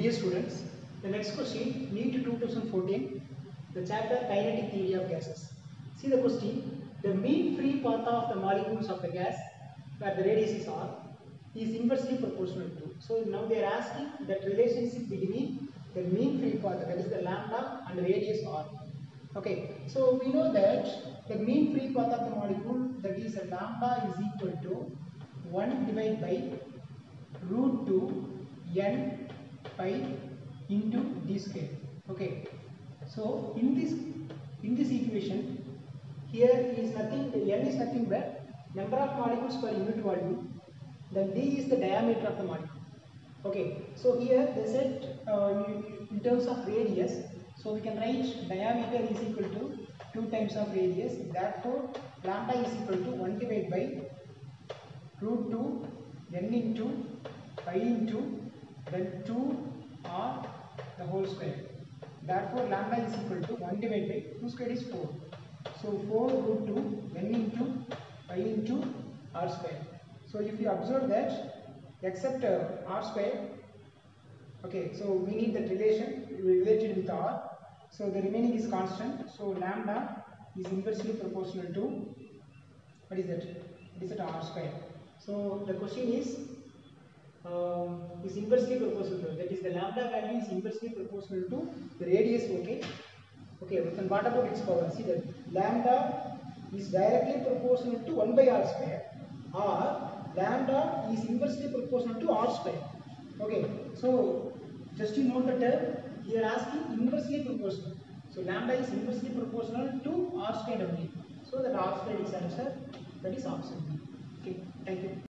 Dear students, the next question, NEET 2014, the chapter Kinetic Theory of Gases. See the question, the mean free path of the molecules of the gas where the radius is r is inversely proportional to. So now they are asking that relationship between the mean free path that is the lambda and radius r. Okay, so we know that the mean free path of the molecule that is lambda is equal to 1 divided by root 2 n pi into d square. Okay. So in this in this equation here is nothing n is nothing but number of molecules per unit volume. Then d is the diameter of the molecule. Okay. So here they said uh, in terms of radius. So we can write diameter is equal to 2 times of radius. Therefore lambda is equal to 1 divided by root 2 n into pi into then 2 r the whole square. Therefore, lambda is equal to 1 divided by 2 square is 4. So, 4 root 2 n into pi into r square. So, if you observe that except uh, r square, okay, so we need that relation related with r. So, the remaining is constant. So, lambda is inversely proportional to what is that? It is at r square. So, the question is um, is inversely proportional that is the lambda value is inversely proportional to the radius okay? Okay then what about its power see that lambda is directly proportional to 1 by r square or lambda is inversely proportional to r square. Okay so just you note the term. Here asking inversely proportional. So lambda is inversely proportional to r square only so that r square is answer. That is option b. Okay thank you